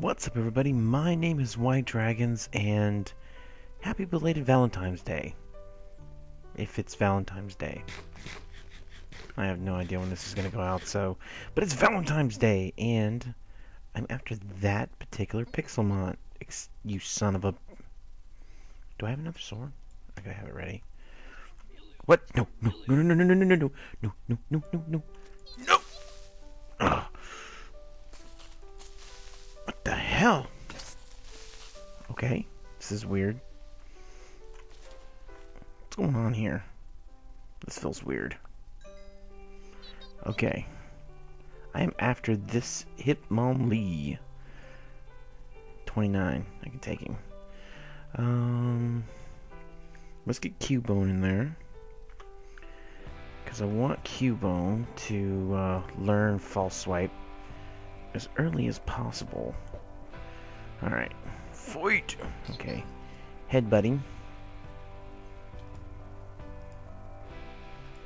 What's up, everybody? My name is White Dragons, and happy belated Valentine's Day. If it's Valentine's Day. I have no idea when this is going to go out, so... But it's Valentine's Day, and I'm after that particular Pixelmon. Ex you son of a... Do I have another sword? I gotta have it ready. What? No, no, no, no, no, no, no, no, no, no, no, no, no, hell? Okay, this is weird. What's going on here? This feels weird. Okay. I am after this Hitmonlee. 29. I can take him. Um, let's get Cubone in there. Because I want Cubone to uh, learn False Swipe as early as possible. Alright. Fight! Okay. Headbutting.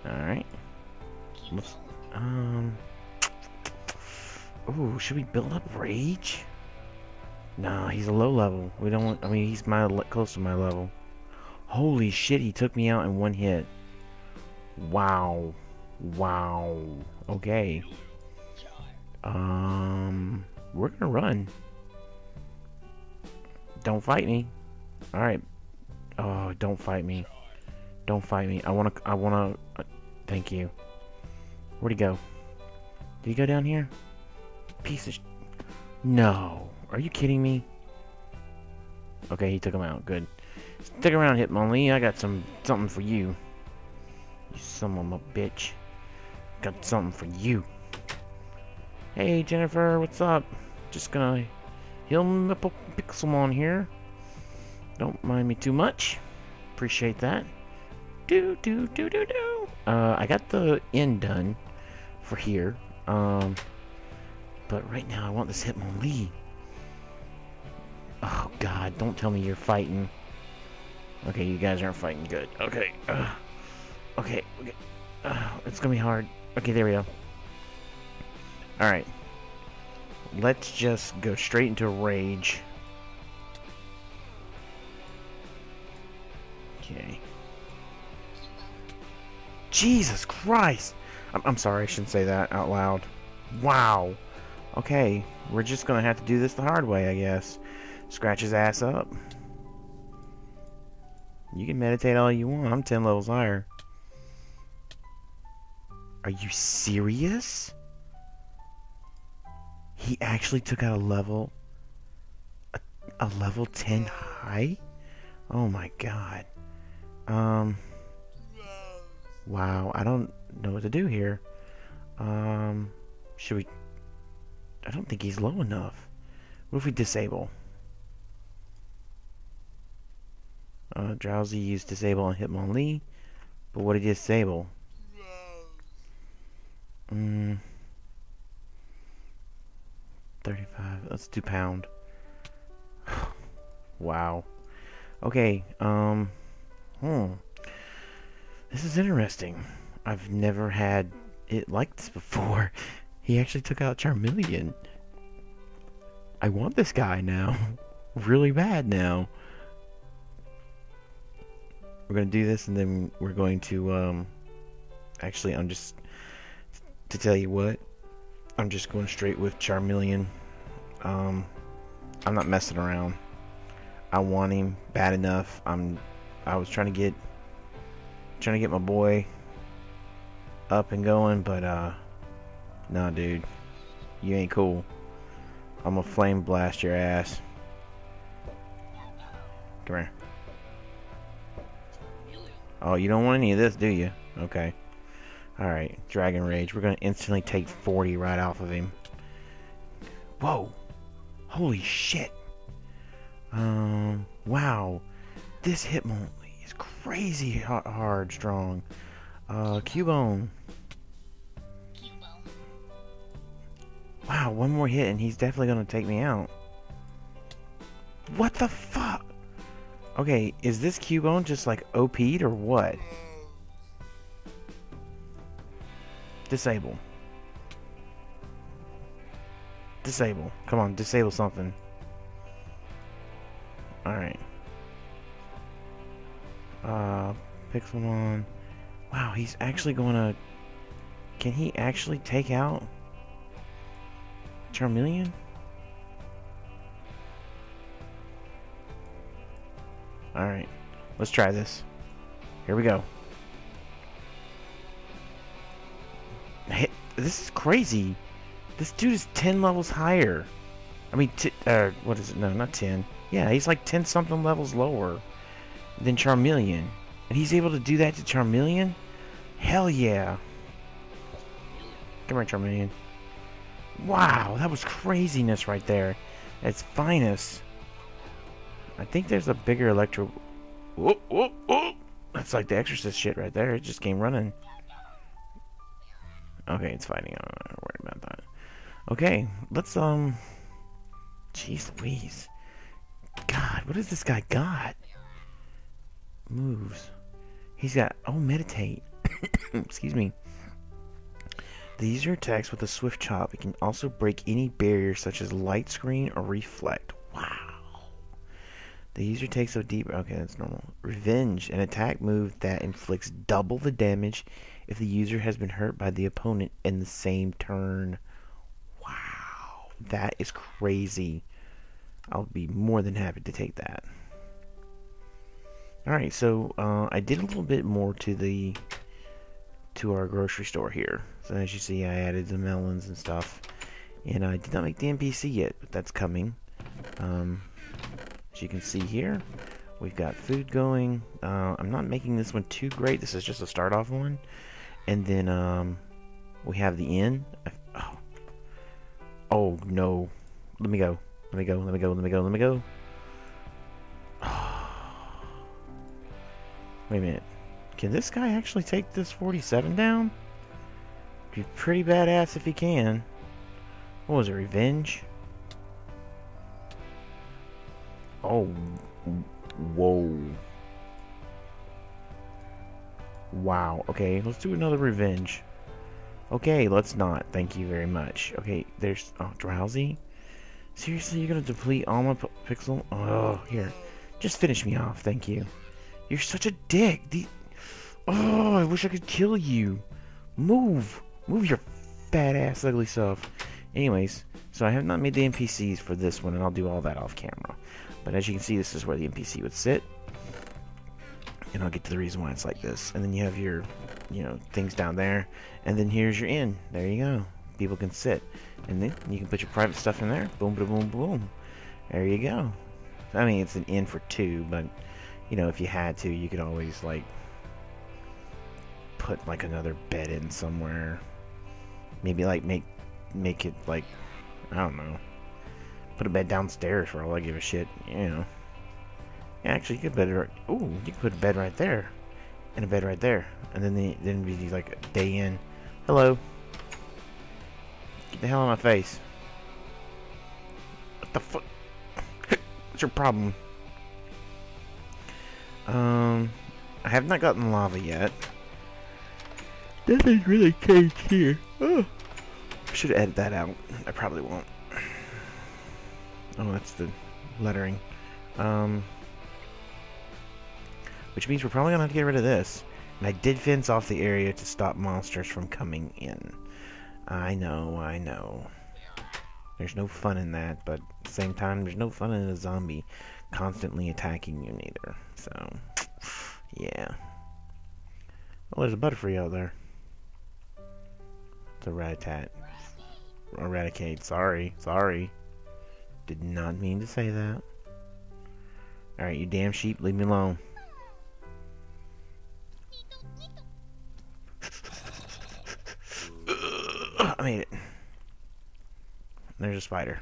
Alright. Let's, um... Ooh, should we build up Rage? Nah, he's a low level. We don't want, I mean, he's my close to my level. Holy shit, he took me out in one hit. Wow. Wow. Okay. Um, we're gonna run. Don't fight me. All right. Oh, don't fight me. Don't fight me. I wanna. I wanna. Uh, thank you. Where'd he go? Did he go down here? Piece of. no. Are you kidding me? Okay, he took him out. Good. Stick around, Hitmonlee. I got some something for you. You son of a bitch. Got something for you. Hey, Jennifer, what's up? Just gonna heal Nipple Pixelmon here. Don't mind me too much. Appreciate that. Do, do, do, do, do. Uh, I got the end done for here. Um, but right now I want this Hitmonlee. Oh, God, don't tell me you're fighting. Okay, you guys aren't fighting good. Okay. Uh, okay, okay. Uh, it's gonna be hard. Okay, there we go. Alright. Let's just go straight into rage. Okay. Jesus Christ! I'm, I'm sorry, I shouldn't say that out loud. Wow. Okay, we're just gonna have to do this the hard way, I guess. Scratch his ass up. You can meditate all you want. I'm 10 levels higher. Are you serious? He actually took out a level... A, a level 10 high? Oh my god. Um... Wow, I don't know what to do here. Um... Should we... I don't think he's low enough. What if we disable? Uh, Drowzee used disable on Hitmonlee. But what did he disable? Mm, 35. Let's do pound. wow. Okay, um... Hmm. This is interesting. I've never had it like this before. He actually took out Charmeleon. I want this guy now. really bad now. We're to do this and then we're going to, um... Actually, I'm just... To tell you what, I'm just going straight with Charmeleon. Um, I'm not messing around. I want him bad enough. I'm. I was trying to get, trying to get my boy up and going, but uh, nah, dude, you ain't cool. I'm gonna flame blast your ass. Come here. Oh, you don't want any of this, do you? Okay. Alright, Dragon Rage. We're going to instantly take 40 right off of him. Whoa! Holy shit! Um, wow. This Hitmonlee is crazy hard, strong. Uh, Cubone. Wow, one more hit and he's definitely going to take me out. What the fuck? Okay, is this Cubone just like OP'd or what? Disable. Disable. Come on, disable something. Alright. Uh, Pixelmon. Wow, he's actually going to... Can he actually take out... Charmeleon? Alright. Let's try this. Here we go. This is crazy. This dude is 10 levels higher. I mean, uh, what is it? No, not 10. Yeah, he's like 10 something levels lower than Charmeleon. And he's able to do that to Charmeleon? Hell yeah. Come here, Charmeleon. Wow, that was craziness right there. Its finest. I think there's a bigger electro... Whoop, whoop, whoop. That's like the Exorcist shit right there. It just came running. Okay, it's fighting. I'm not worried about that. Okay, let's, um... Jeez Louise. God, what has this guy got? Moves. He's got... Oh, meditate. Excuse me. The user attacks with a swift chop. It can also break any barrier such as light screen or reflect. Wow. The user takes a deep... Okay, that's normal. Revenge. An attack move that inflicts double the damage if the user has been hurt by the opponent in the same turn. Wow. That is crazy. I'll be more than happy to take that. Alright, so uh, I did a little bit more to the to our grocery store here. So as you see, I added the melons and stuff. And I did not make the NPC yet, but that's coming. Um, as you can see here, we've got food going. Uh, I'm not making this one too great. This is just a start off one. And then um, we have the inn. Oh. oh no. Let me go. Let me go. Let me go. Let me go. Let me go. Wait a minute. Can this guy actually take this 47 down? Be pretty badass if he can. What was it, revenge? Oh, whoa. Wow, okay, let's do another revenge. Okay, let's not, thank you very much. Okay, there's, oh, Drowzee? Seriously, you're gonna deplete all my pixel? Oh, here, just finish me off, thank you. You're such a dick. The Oh, I wish I could kill you. Move. Move your fat ass ugly self. Anyways, so I have not made the NPCs for this one, and I'll do all that off camera. But as you can see, this is where the NPC would sit. And I'll get to the reason why it's like this. And then you have your, you know, things down there. And then here's your inn. There you go. People can sit. And then you can put your private stuff in there. Boom, boom, boom, boom. There you go. I mean, it's an inn for two, but, you know, if you had to, you could always, like, put like another bed in somewhere. Maybe like make make it like I don't know. Put a bed downstairs for all I give a shit. You know. Yeah, actually, you could bed right. Ooh, you could put a bed right there, and a bed right there, and then the, then be like day in. Hello. Get the hell out of my face. What the fuck? What's your problem? Um, I have not gotten lava yet. Nothing's really changed here. Oh. I should edit that out. I probably won't. Oh, that's the lettering. Um, which means we're probably going to have to get rid of this. And I did fence off the area to stop monsters from coming in. I know, I know. There's no fun in that, but at the same time, there's no fun in a zombie constantly attacking you neither. So, yeah. Well, there's a butterfree out there to Ratatat. Eradicate. Sorry. Sorry. Did not mean to say that. Alright, you damn sheep, leave me alone. There's a spider.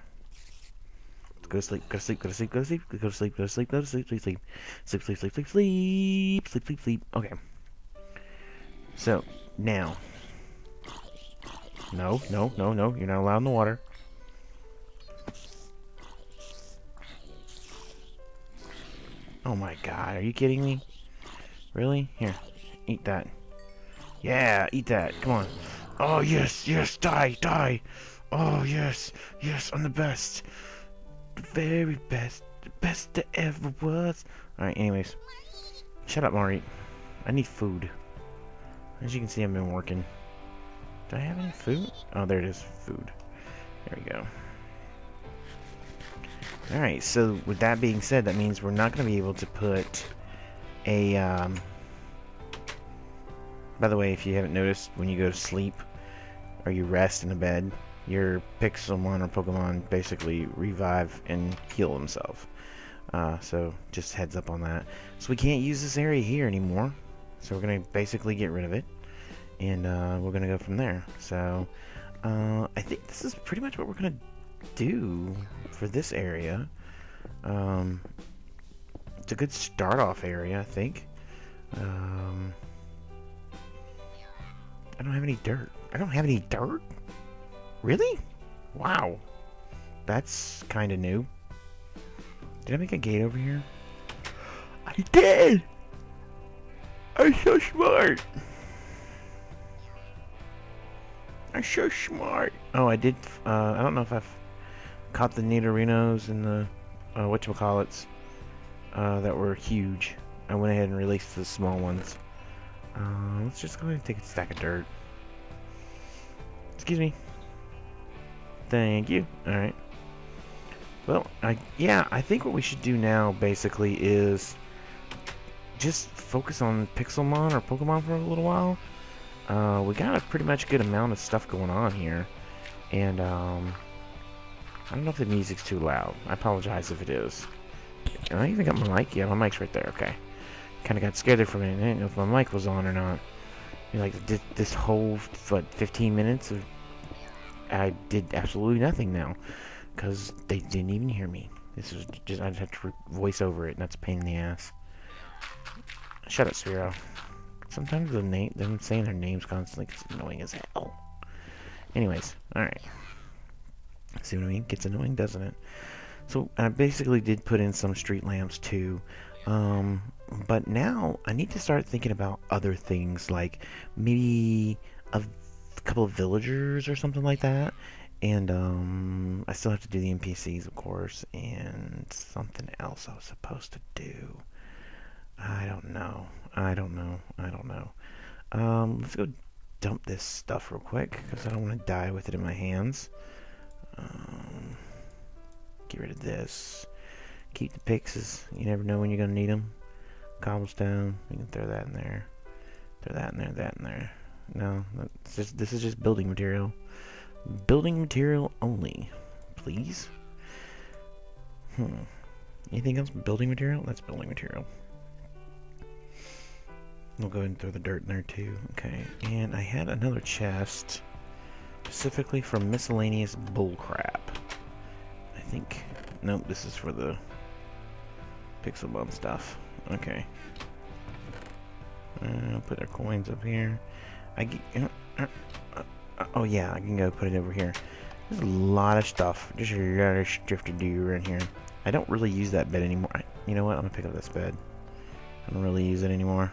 Go to sleep, go to sleep, go to sleep, go to sleep, go to sleep, go to sleep, go to sleep, sleep, sleep, sleep, sleep, sleep, sleep, sleep, sleep, sleep, sleep. Okay. So, now, no, no, no, no. You're not allowed in the water. Oh my god, are you kidding me? Really? Here, eat that. Yeah, eat that. Come on. Oh, yes, yes, die, die. Oh, yes. Yes, I'm the best. The very best. The best that ever was. Alright, anyways. Shut up, Mari. I need food. As you can see, I've been working. Do I have any food? Oh, there it is. Food. There we go. Alright, so with that being said, that means we're not going to be able to put a, um... By the way, if you haven't noticed, when you go to sleep, or you rest in a bed, your Pixelmon or Pokemon basically revive and heal themselves. Uh, so, just heads up on that. So we can't use this area here anymore. So we're going to basically get rid of it. And uh, we're going to go from there. So, uh, I think this is pretty much what we're going to do for this area. Um, it's a good start off area, I think. Um, I don't have any dirt. I don't have any dirt? Really? Wow. That's kind of new. Did I make a gate over here? I did! I'm so smart! I'm so smart! Oh, I did, uh, I don't know if I've caught the Nidorinos and the uh, whatchamacallits uh, that were huge. I went ahead and released the small ones. Uh, let's just go ahead and take a stack of dirt. Excuse me. Thank you. Alright. Well, I yeah, I think what we should do now, basically, is just focus on Pixelmon or Pokemon for a little while. Uh, we got a pretty much good amount of stuff going on here. And, um, I don't know if the music's too loud. I apologize if it is. I even got my mic. Yeah, my mic's right there. Okay. Kind of got scared there for a minute. I didn't know if my mic was on or not. You know, like this whole what 15 minutes of I did absolutely nothing now because they didn't even hear me. This is just I'd have to voice over it, and that's a pain in the ass. Shut up, Sphero. Sometimes the name them saying their names constantly gets annoying as hell. Anyways, all right. See what I mean? Gets annoying, doesn't it? So I basically did put in some street lamps too. Um, but now I need to start thinking about other things like maybe a couple of villagers or something like that. And um, I still have to do the NPCs, of course, and something else I was supposed to do. I don't know. I don't know. I don't know. Um, let's go dump this stuff real quick because I don't want to die with it in my hands. Um, get rid of this. Keep the pixes. You never know when you're going to need them. Cobblestone. You can throw that in there. Throw that in there, that in there. No, just, this is just building material. Building material only. Please? Hmm. Anything else? Building material? That's building material. We'll go ahead and throw the dirt in there too. Okay, and I had another chest specifically for miscellaneous bullcrap. I think. Nope, this is for the Pixelmon stuff. Okay. Uh, put our coins up here. I uh, uh, uh, oh yeah, I can go put it over here. There's a lot of stuff. Just a lot of stuff to do in here. I don't really use that bed anymore. I, you know what? I'm gonna pick up this bed. I don't really use it anymore.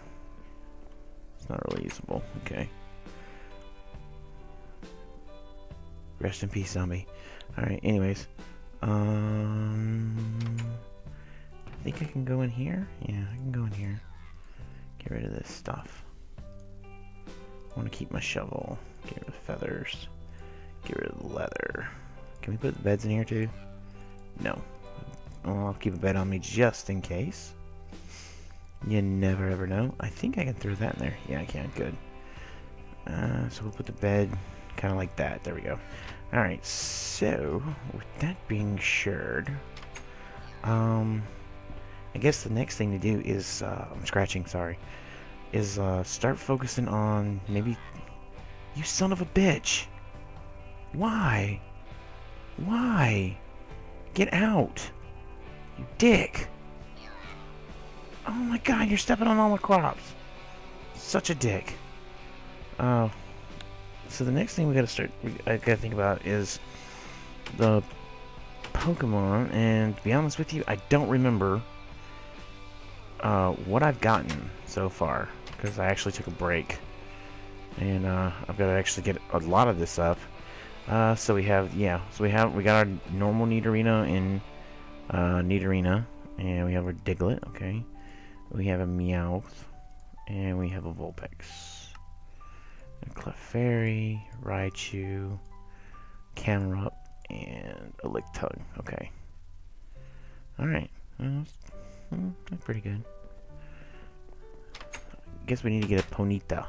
It's not really usable. Okay. Rest in peace, zombie. Alright, anyways. Um, I think I can go in here. Yeah, I can go in here. Get rid of this stuff. I want to keep my shovel. Get rid of feathers. Get rid of the leather. Can we put the beds in here too? No. Well, I'll keep a bed on me just in case. You never ever know. I think I can throw that in there. Yeah, I can. Good. Uh, so we'll put the bed kind of like that. There we go. Alright, so, with that being shared, um, I guess the next thing to do is, uh, I'm scratching, sorry, is, uh, start focusing on maybe, you son of a bitch! Why? Why? Get out! You dick! Oh my god, you're stepping on all my crops! Such a dick. Oh, so the next thing we gotta start, I gotta think about is the Pokemon, and to be honest with you, I don't remember uh, what I've gotten so far, because I actually took a break, and uh, I've got to actually get a lot of this up. Uh, so we have, yeah, so we have, we got our normal Nidorino in, uh, Nidorina, and we have our Diglett, okay. We have a Meowth, and we have a Vulpix. A Clefairy, Raichu, Camerupt, and a Lickitung, okay. Alright, well, hmm, that's pretty good. Guess we need to get a Ponyta.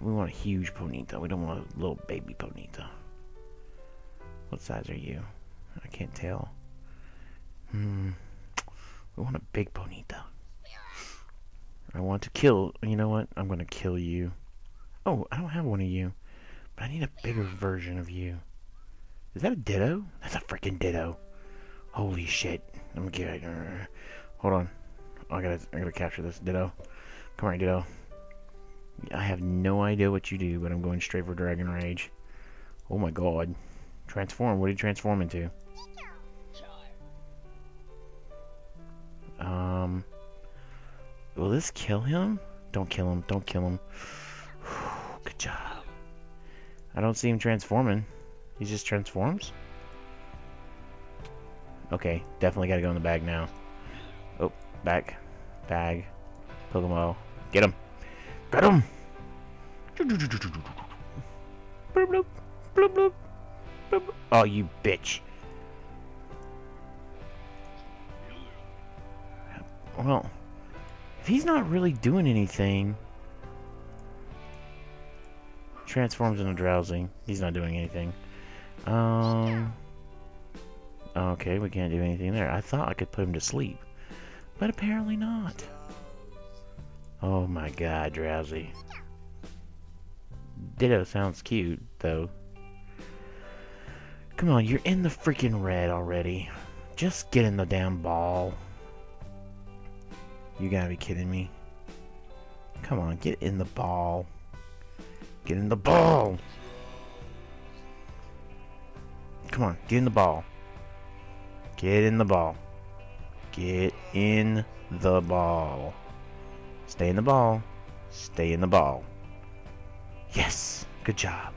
We want a huge Ponyta. We don't want a little baby Ponyta. What size are you? I can't tell. Hmm. We want a big Ponyta. I want to kill... You know what? I'm going to kill you. Oh, I don't have one of you. But I need a bigger version of you. Is that a Ditto? That's a freaking Ditto. Holy shit. I'm gonna get... Uh, hold on. I gotta, I gotta capture this Ditto. Come on, Ditto. I have no idea what you do, but I'm going straight for Dragon Rage. Oh my god. Transform. What do you transform into? Um. Will this kill him? Don't kill him. Don't kill him. Good job. I don't see him transforming. He just transforms? Okay, definitely gotta go in the bag now. Oh, back. Bag. Pokemon. Get him! Got him! Oh, you bitch. Well, if he's not really doing anything... Transforms into drowsing. He's not doing anything. Um... Okay, we can't do anything there. I thought I could put him to sleep. But apparently not. Oh my god, Drowzee. Ditto sounds cute, though. Come on, you're in the freaking red already. Just get in the damn ball. You gotta be kidding me. Come on, get in the ball. Get in the ball! Come on, get in the ball. Get in the ball. Get in the ball. Stay in the ball. Stay in the ball. Yes! Good job.